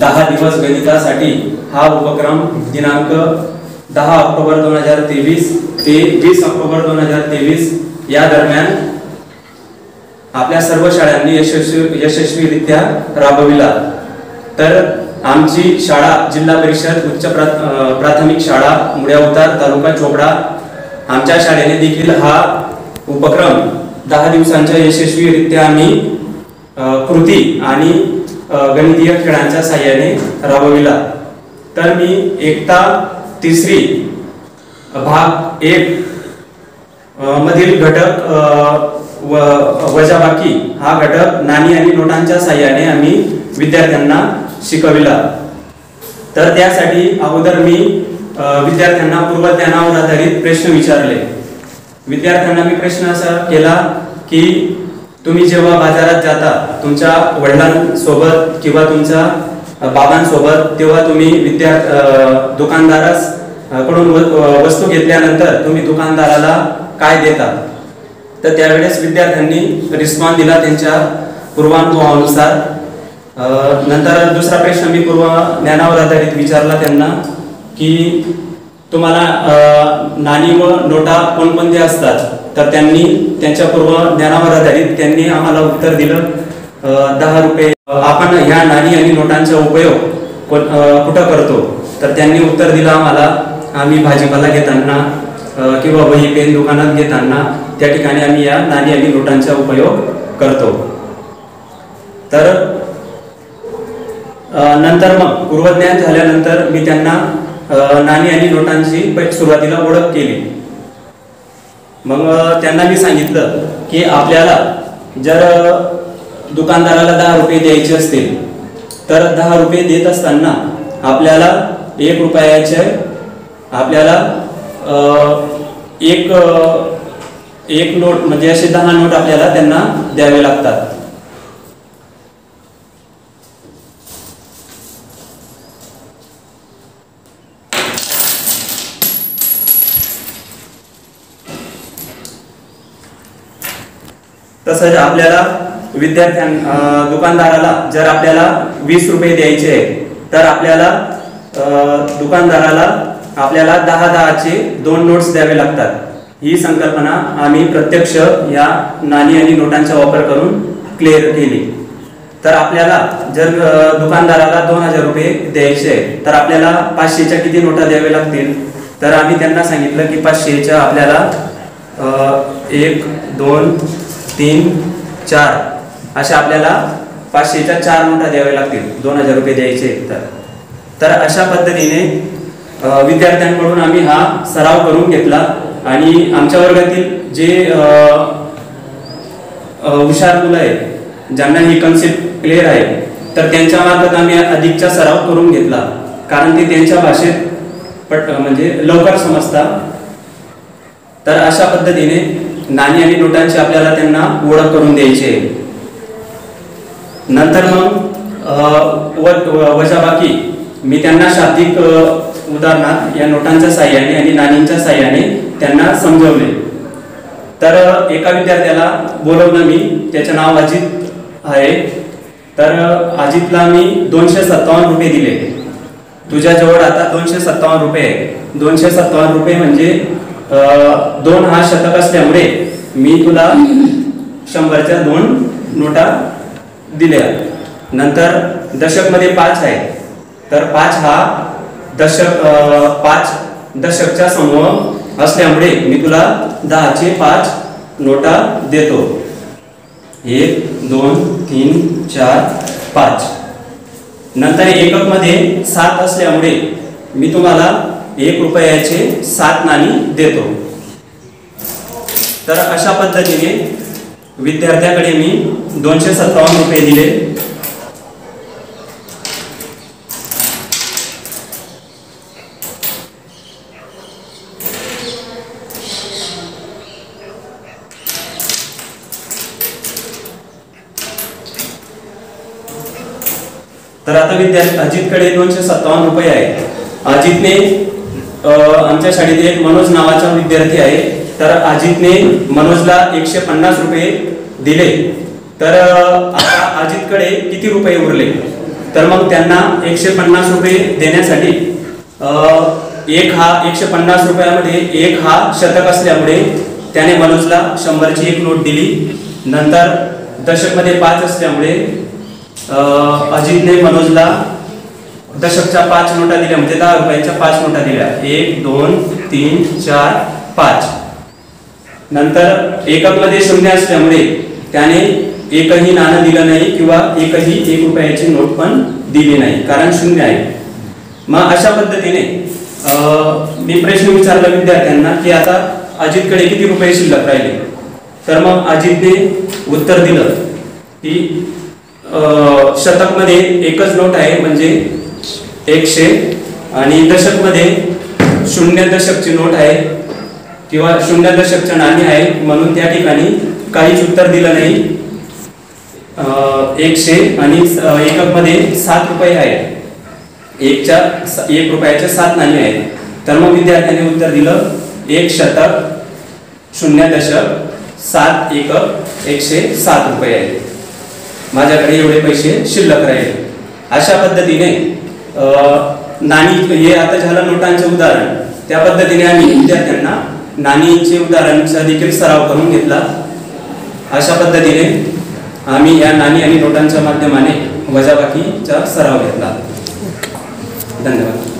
दहा दिवस गणितासाठी हा उपक्रम दिनांक दहा ऑक्टोबर दोन हजार तेवीस ते वीस ऑक्टोबर दोन हजार तेवीस या दरम्यान आपल्या सर्व शाळांनी यशस्वी यशस्वीरित्या राबविला. तर आमची शाळा जिल्हा परिषद उच्च प्रा प्राथमिक शाळा मुळ्याउतार तालुका चोपडा आमच्या शाळेने देखील हा उपक्रम दहा दिवसांच्या यशस्वीरित्या आम्ही कृती आणि गणितीय खेळांच्या साह्याने राबविला. तर मी एकता तिसरी भाग एक मधील घटक व वजाबाकी हा घटक नाणी आणि नोटांच्या साह्याने आम्ही विद्यार्थ्यांना शिकविला. तर त्यासाठी अगोदर मी विद्यार्थ्यांना पूर्वज्ञानावर आधारित प्रश्न विचारले. विद्यार्थ्यांना मी प्रश्न असा केला की तुम्ही जेव्हा बाजारात जाता तुमच्या वडिलांसोबत किंवा तुमच्या बाबांसोबत तेव्हा तुम्ही विद्या दुकानदारासकडून व- वस्तू घेतल्यानंतर तुम्ही दुकानदाराला काय देता? तर त्यावेळेस विद्यार्थ्यांनी रिस्पॉन्स दिला त्यांच्या पूर्वानुभवानुसार. नंतर दुसरा प्रश्न मी पूर्व ज्ञानावर आधारित विचारला त्यांना की तुम्हाला नाणी व नोटा कोणकोणत्या असतात तर त्यांनी त्यांच्या पूर्व ज्ञानावर आधारित त्यांनी आम्हाला उत्तर दिलं. दहा रुपये. आपण ह्या नाणी आणि नोटांचा उपयोग कुठं करतो? तर त्यांनी उत्तर दिलं आम्हाला आम्ही भाजीपाला घेताना किंवा वही पेन दुकानात घेताना त्या ठिकाणी आम्ही या नाणी आणि नोटांचा उपयोग करतो. तर नंतर मग पूर्वज्ञान झाल्यानंतर मी त्यांना नाणी आणि नोटांची सुरुवातीला ओळख केली. मग त्यांना मी सांगितलं की आपल्याला जर दुकानदाराला दहा रुपये द्यायचे असतील तर दहा रुपये देत असताना आपल्याला एक रुपयाचे आपल्याला एक एक नोट म्हणजे असे दहा नोट आपल्याला त्यांना द्यावे लागतात. तसंच आपल्याला विद्यार्थ्यां दुकानदाराला जर आपल्याला वीस रुपये द्यायचे आहे तर आपल्याला दुकानदाराला आपल्याला दहा दहाचे दोन नोट्स द्यावे लागतात. ही संकल्पना आम्ही प्रत्यक्ष या नाणी आणि नोटांचा वापर करून क्लिअर केली. तर आपल्याला जर दुकानदाराला दोन हजार रुपये द्यायचे तर आपल्याला पाचशेच्या किती नोटा द्यावे लागतील? तर आम्ही त्यांना सांगितलं की पाचशेच्या आपल्याला एक दोन तीन चार. अशा आपल्याला पाचशेच्या चार नोटा द्याव्या लागतील. दोन हजार रुपये द्यायचे तर. तर अशा पद्धतीने विद्यार्थ्यांकडून आम्ही हा सराव करून घेतला आणि आमच्या वर्गातील जे हुशार मुलं आहेत ज्यांना ही कन्सेप्ट क्लिअर आहे तर त्यांच्या मार्फत आम्ही अधिकचा सराव करून घेतला. कारण ते त्यांच्या भाषेत पट म्हणजे लवकर समजतात. तर अशा पद्धतीने नाणी आणि नोटांची आपल्याला त्यांना ओळख करून द्यायची नंतर मग व- वजाबाकी. मी त्यांना शाब्दिक उदाहरणात या नोटांच्या साह्याने आणि नाणींच्या साह्याने त्यांना समजवले. तर एका विद्यार्थ्याला बोलवलं मी त्याचं नाव अजित आहे. तर अजितला मी दोनशे सत्तावन्न रुपये दिले. तुझ्याजवळ आता दोनशे सत्तावन्न रुपये दोनशे सत्तावन्न रुपये म्हणजे दोन हा शतक असल्यामुळे मी तुला शंभरच्या दोन नोटा दिल्या. नंतर दशकमध्ये पाच आहे. तर पाच हा दशक पाच दशकचा समूह असल्यामुळे मी तुला दहाचे पाच नोटा देतो. एक दोन तीन चार पाच. नंतर एककमध्ये सात असल्यामुळे मी तुम्हाला एक रुपयाचे सात नाणी देतो. तर अशा पद्धतीने विद्यार्थ्याकडे मी दोनशे सत्तावन्न रुपये दिले. तर आता विद्यार्थी अजितकडे दोनशे सत्तावन्न रुपये आहेत. अजितने आमच्या शाळेत एक मनोज नावाचा विद्यार्थी आहे. तर अजितने मनोजला एकशे पन्नास रुपये दिले. तर आता अजितकडे किती रुपये उरले? तर मग त्यांना एकशे पन्नास रुपये देण्यासाठी एक हा एकशे पन्नास रुपयामध्ये एक हा शतक असल्यामुळे त्याने मनोजला शंभरची एक नोट दिली. नंतर दशकमध्ये पाच असल्यामुळे अजितने मनोजला दशकच्या पाच नोटा दिल्या म्हणजे दहा रुपयांच्या पाच नोटा दिल्या. एक दोन तीन चार पाच. नंतर एककमध्ये शून्य असल्यामुळे त्याने एकही नाणं दिलं नाही किंवा एकही एक रुपयाची नोट पण दिली नाही कारण शून्य आहे. मग अशा पद्धतीने मी प्रश्न विचारला विद्यार्थ्यांना की आता अजितकडे किती रुपये शिल्लक राहिले? तर मग अजितने उत्तर दिलं की शतकमध्ये एकच नोट आहे म्हणजे एकशे आणि दशकमध्ये शून्य दशकची नोट आहे. किंवा शून्य दशकचं नाणी आहे म्हणून त्या ठिकाणी काहीच उत्तर दिलं नाही. एकशे आणि एककमध्ये सात रुपये आहेत. एकच्या स- एक रुपयाच्या सात नाणी आहेत. तर मग विद्यार्थ्यांनी उत्तर दिलं एक शतक शून्य दशक सात एकक एकशे सात रुपये आहेत. माझ्याकडे एवढे पैसे शिल्लक राहिले. अशा पद्धतीने नाणी हे आता झालं नोटांचे उदाहरण. त्या पद्धतीने आम्ही विद्यार्थ्यांना नाणीचे उदाहरणचा देखील सराव करून घेतला. अशा पद्धतीने आम्ही या नाणी आणि नोटांच्या माध्यमाने वजाबाकीचा सराव घेतला. धन्यवाद.